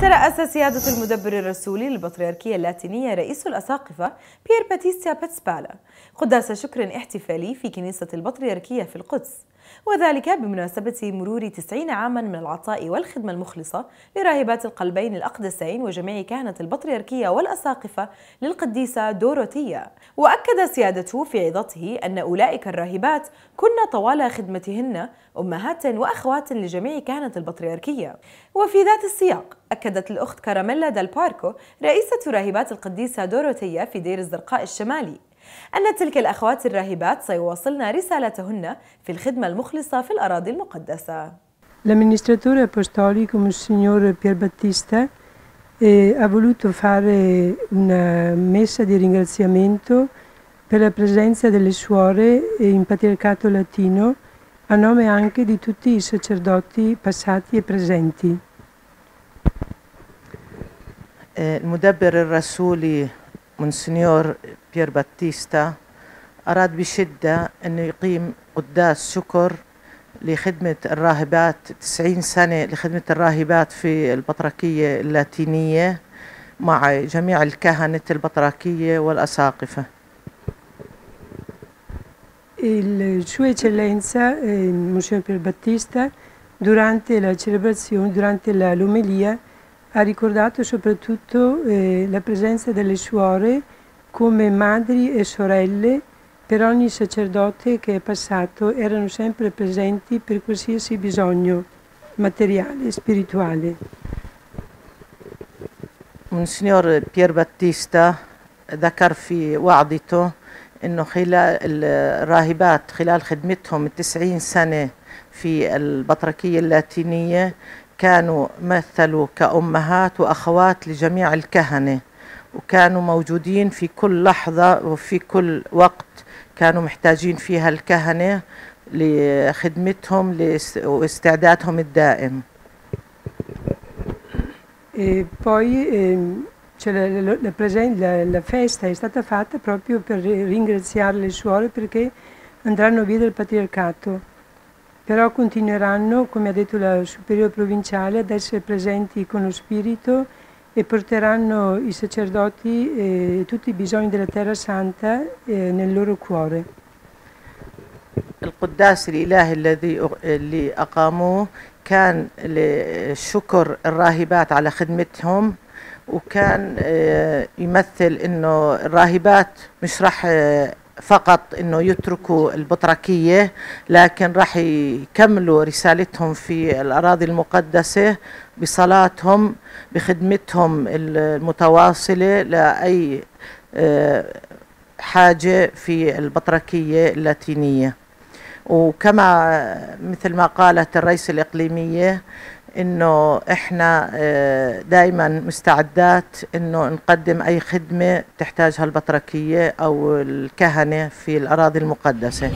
ترأس سيادة المدبر الرسولي للبطريركية اللاتينية رئيس الأساقفة بيير باتيستيا باتسبالا. قداس شكر احتفالي في كنيسة البطريركية في القدس. وذلك بمناسبة مرور 90 عاما من العطاء والخدمة المخلصة لراهبات القلبين الأقدسين وجميع كهنة البطريركية والأساقفة للقديسة دوروتية وأكد سيادته في عظته أن أولئك الراهبات كن طوال خدمتهن أمهات وأخوات لجميع كهنة البطريركية. وفي ذات السياق أكدت الأخت كاراميلا دال باركو رئيسة راهبات القديسة دوروتية في دير الزرقاء الشمالي أن تلك الأخوات الراهبات سيواصلن رسالتهن في الخدمة المخلصة في الأراضي المقدسة. L'amministratore apostolico Monsignor Pier Battista eh, ha voluto fare una messa di ringraziamento per la presenza delle suore in Patriarcato Latino a nome anche di tutti i sacerdoti passati e presenti. المدبر الرسولي مونسنيور بيير باتيستا أراد بشدة أنه يقيم قداس شكر لخدمة الراهبات 90 سنة لخدمة الراهبات في البطركية اللاتينية مع جميع الكهنة البطركية والأساقفة. Il, Sua Eccellenza, eh, Monsignor Pier Battista, durante la celebrazione, durante l'omelia, ha ricordato soprattutto eh, la presenza delle suore come madri e sorelle per ogni sacerdote che è passato, erano sempre presenti per qualsiasi bisogno materiale e spirituale. Monsignor Pier Battista ذكر في وعظته انه خلال الراهبات خلال خدمتهم التسعين سنة في البطركية اللاتينية كانوا مثلوا كأمهات وأخوات لجميع الكهنة وكانوا موجودين في كل لحظة وفي كل وقت كانوا محتاجين فيها الكهنة لخدمتهم واستعدادهم الدائم. E poi eh, cioè la, la, la, la, festa è stata fatta proprio per ringraziare le suore perché andranno via dal patriarcato, però continueranno, come ha detto la superiore provinciale, ad essere presenti con lo spirito e porteranno i sacerdoti e tutti i bisogni della Terra Santa eh, nel loro cuore. القداس الإلهي الذي اللي أقاموه كان لشكر الراهبات على خدمتهم وكان يمثل انه الراهبات مش راح فقط إنه يتركوا البطركية لكن راح يكملوا رسالتهم في الأراضي المقدسة بصلاتهم بخدمتهم المتواصلة لأي حاجة في البطركية اللاتينية. وكما مثل ما قالت الرئيس الإقليمية إنه إحنا دائما مستعدات إنه نقدم أي خدمة تحتاجها البطركية أو الكهنة في الأراضي المقدسة.